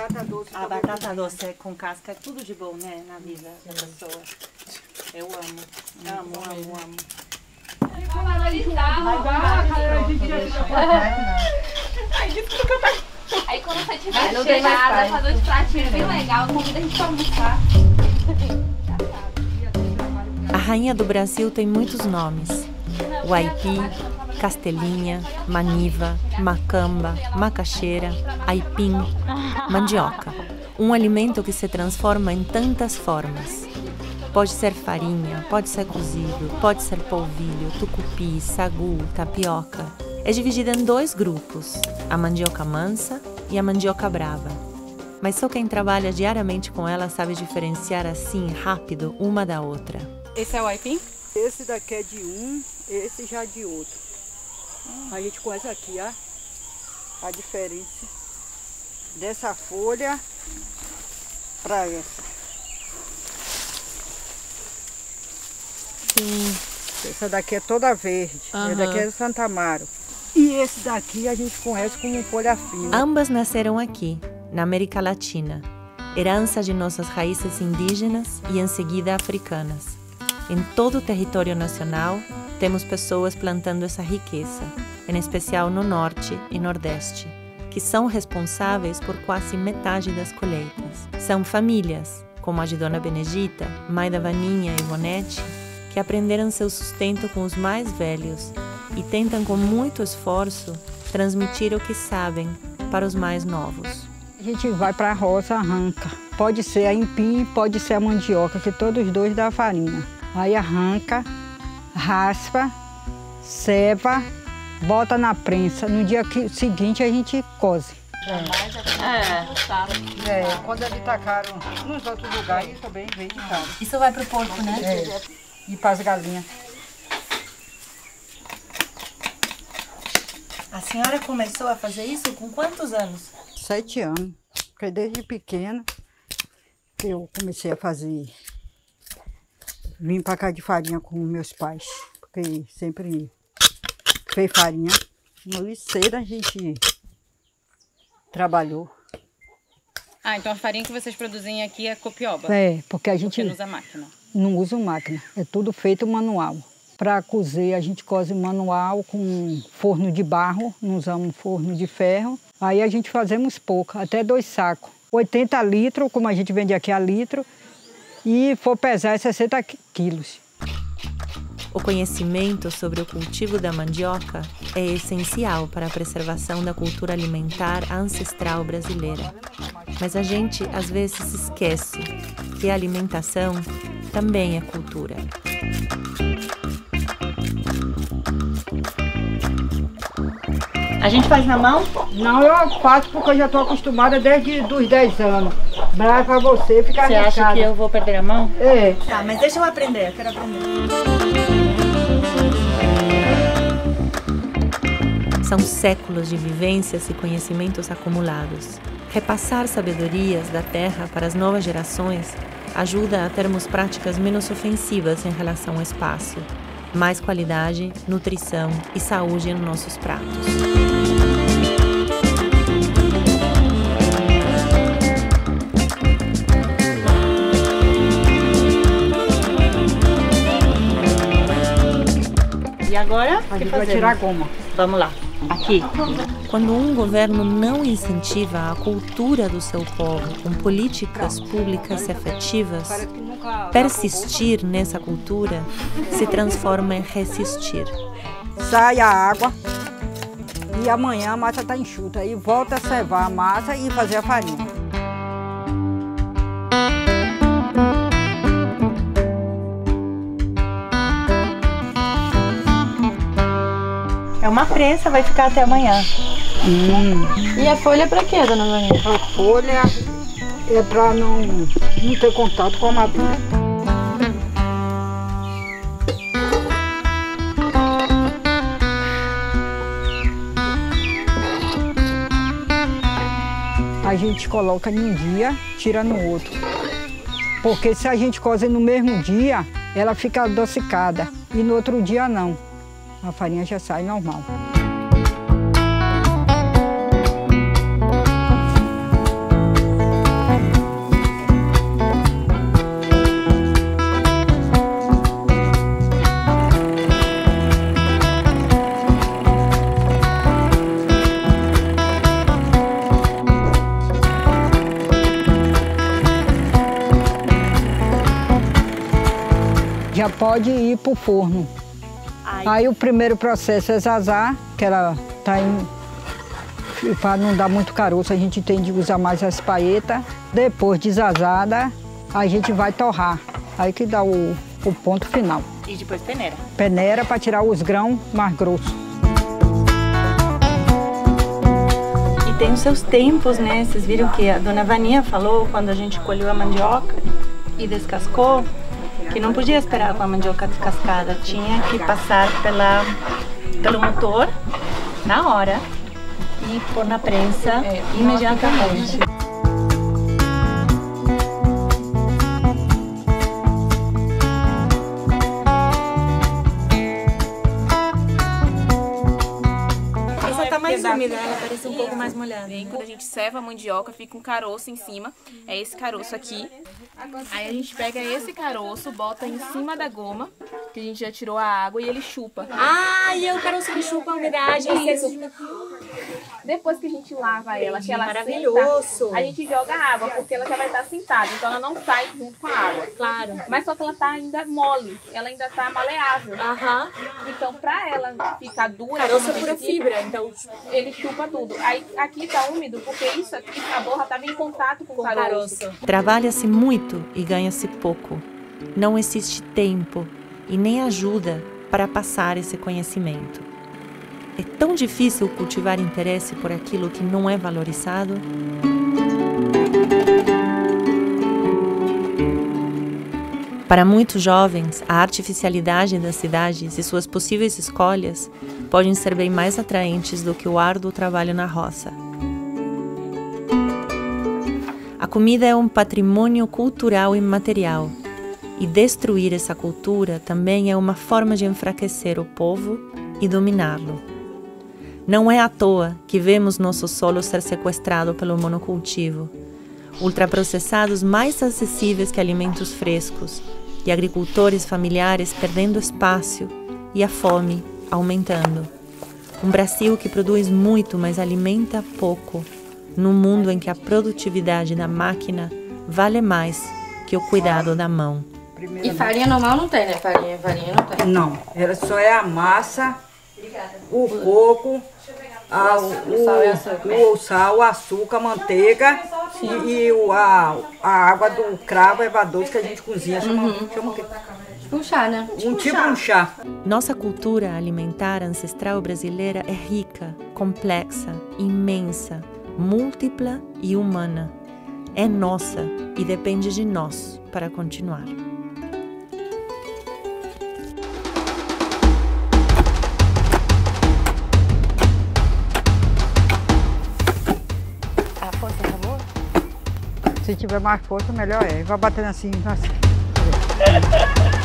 batata doce. A batata doce com casca é tudo de bom, né? Na vida da pessoa. Eu amo. Amo, amo, amo. Aí quando você tiver chegada, fazer uns pratinhos bem legal, convida a gente pra almoçar. A rainha do Brasil tem muitos nomes: Waipi, Castelinha, Maniva, Macamba, Macaxeira, Aipim, mandioca. Um alimento que se transforma em tantas formas. Pode ser farinha, pode ser cozido, pode ser polvilho, tucupi, sagu, tapioca. É dividida em dois grupos, a mandioca mansa e a mandioca brava. Mas só quem trabalha diariamente com ela sabe diferenciar assim, rápido, uma da outra. Esse é o aipim? Esse daqui é de um, esse já de outro. A gente conhece aqui, ó, a diferença dessa folha para essa. Sim. Essa daqui é toda verde. Aham. Essa daqui é do Santa Amaro. E esse daqui a gente conhece como folha fina. Ambas nasceram aqui, na América Latina, herança de nossas raízes indígenas e em seguida africanas. Em todo o território nacional, temos pessoas plantando essa riqueza, em especial no norte e nordeste, que são responsáveis por quase metade das colheitas. São famílias, como a de Dona Benedita, mãe da Vaninha e Bonete, que aprenderam seu sustento com os mais velhos e tentam com muito esforço transmitir o que sabem para os mais novos. A gente vai para a roça, arranca. Pode ser a empim, pode ser a mandioca, que todos os dois dá farinha. Aí arranca, raspa, ceva, bota na prensa. No dia seguinte a gente cose. É, quando eles tacaram nos outros lugares, isso também veio de casa. Isso vai pro porco, né? É, e para as galinhas. A senhora começou a fazer isso com quantos anos? Sete anos. Porque desde pequena que eu comecei a fazer. Vim para cá de farinha com meus pais. Porque sempre fez farinha. Muito cedo a gente trabalhou. Ah, então a farinha que vocês produzem aqui é copioba. É, porque a Porque gente não usa máquina. não usa máquina. É tudo feito manual. Para cozer, a gente cose manual com forno de barro, não usamos forno de ferro. Aí a gente fazemos pouco, até dois sacos. 80 litros, como a gente vende aqui a litro, e for pesar é 60 qui- quilos. O conhecimento sobre o cultivo da mandioca é essencial para a preservação da cultura alimentar ancestral brasileira. Mas a gente às vezes esquece que a alimentação também é cultura. A gente faz na mão? Não, eu faço porque eu já estou acostumada desde os 10 anos. Para você ficar Você acha que eu vou perder a mão? É, Tá, mas deixa eu aprender, eu quero aprender. São séculos de vivências e conhecimentos acumulados. Repassar sabedorias da terra para as novas gerações ajuda a termos práticas menos ofensivas em relação ao espaço, mais qualidade, nutrição e saúde nos nossos pratos. E agora? a gente vai tirar a goma. Vamos lá. Aqui. Quando um governo não incentiva a cultura do seu povo com políticas públicas efetivas, persistir nessa cultura se transforma em resistir. sai a água e amanhã a massa está enxuta. Aí volta a cevar a massa e fazer a farinha. Uma prensa, vai ficar até amanhã. E a folha é pra quê, dona Maria? A folha é para não, não ter contato com a madeira. A gente coloca num dia, tira no outro. Porque se a gente coze no mesmo dia, ela fica adocicada. E no outro dia não a farinha já sai normal. já pode ir para o forno. Ai. Aí o primeiro processo é zazar, que ela tá em... Para não dar muito caroço, a gente tem de usar mais as paetas. Depois de zazada, a gente vai torrar. Aí que dá o, o ponto final. E depois peneira. Peneira para tirar os grãos mais grossos. E tem os seus tempos, né? Vocês viram que a dona Vaninha falou quando a gente colheu a mandioca e descascou que não podia esperar com a mandioca descascada, tinha que passar pela, pelo motor na hora e pôr na prensa é, imediatamente. Mais úmida, ela parece um pouco mais molhada. Né? Quando a gente serva a mandioca, fica um caroço em cima. É esse caroço aqui. Aí a gente pega esse caroço, bota em cima da goma, que a gente já tirou a água, e ele chupa. Ah, e é o caroço que chupa a umidade. Isso. Depois que a gente lava ela, que ela Maravilhoso. Senta, a gente joga água, porque ela já vai estar sentada, então ela não sai junto com a água. Claro. Mas só que ela tá ainda mole, ela ainda tá maleável. Aham. Então, pra ela ficar dura... Caroço é pura fibra, então... Ele chupa tudo. Aí aqui tá úmido, porque isso aqui, a borra tava em contato com, com o caroço. caroço. Trabalha-se muito e ganha-se pouco. Não existe tempo e nem ajuda para passar esse conhecimento. É tão difícil cultivar interesse por aquilo que não é valorizado? Para muitos jovens, a artificialidade das cidades e suas possíveis escolhas podem ser bem mais atraentes do que o árduo trabalho na roça. A comida é um patrimônio cultural imaterial, e destruir essa cultura também é uma forma de enfraquecer o povo e dominá-lo. Não é à toa que vemos nosso solo ser sequestrado pelo monocultivo, ultraprocessados mais acessíveis que alimentos frescos, e agricultores familiares perdendo espaço e a fome aumentando. Um Brasil que produz muito, mas alimenta pouco, num mundo em que a produtividade da máquina vale mais que o cuidado da mão. E farinha normal não tem, né? Farinha, farinha não tem. Não, ela só é a massa, o coco a, o, o, o, sal, o açúcar, a manteiga e, e, o, a, a água do cravo erva doce que a gente cozinha. Chama, uhum. chama o quê? Um chá, né? Um tipo um chá. Nossa cultura alimentar ancestral brasileira é rica, complexa, imensa, múltipla e humana. É nossa e depende de nós para continuar. Se tiver mais força, melhor é. Vai batendo assim, assim.